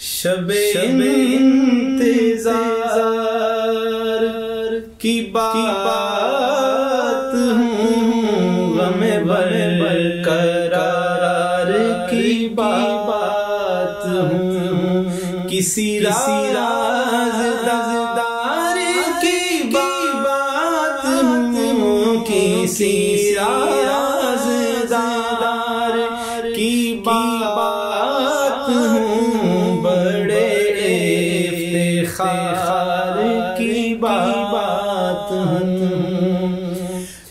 शबे इंतज़ार की बात हूँ गम बर करार की बात हूँ। किसी की बात बात हूँ बड़े इफ्तिखार की बात। हूँ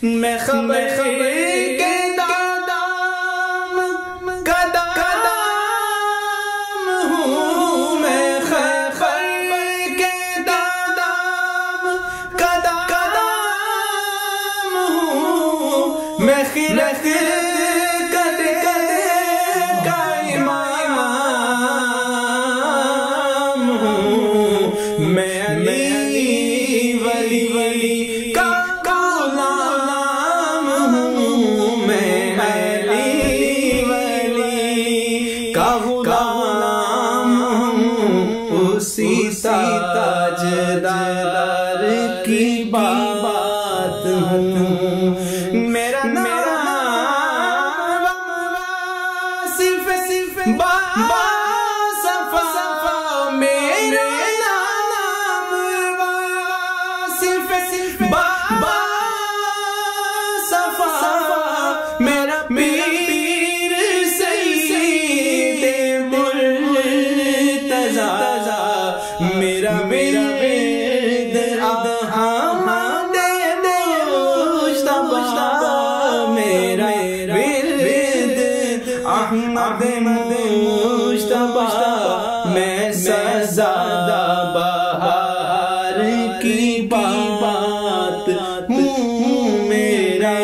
मैं खबर के दादाम कदम हूँ। मैं खबर के कदम हूँ। मैं खिलक वली वली का गुलाम हूँ मैं अली वली का गुलाम हूँ उसी ताजदार की बात हूँ। मेरा सिर्फ़ सिर्फ़ बाबा मुश्तबा मैं सजादा बहार की बात मेरा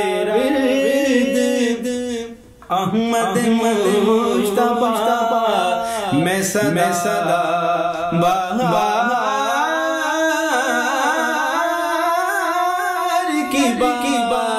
अहमद मुश्तबा मैं सदा बहार की बात।